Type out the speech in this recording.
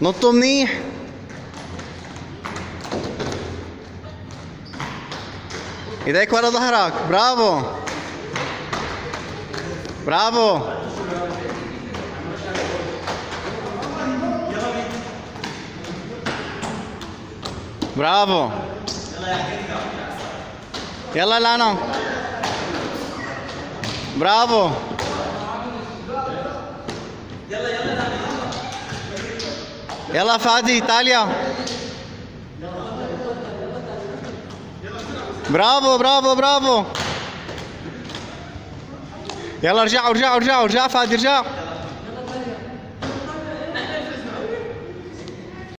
Não tô nem. E daí qual era do Haraku? Bravo! Bravo! Bravo! Ela lá não. Bravo! يلا فادي إيطاليا. برافو برافو برافو. يلا ارجعوا ارجعوا ارجعوا ارجع فادي ارجع.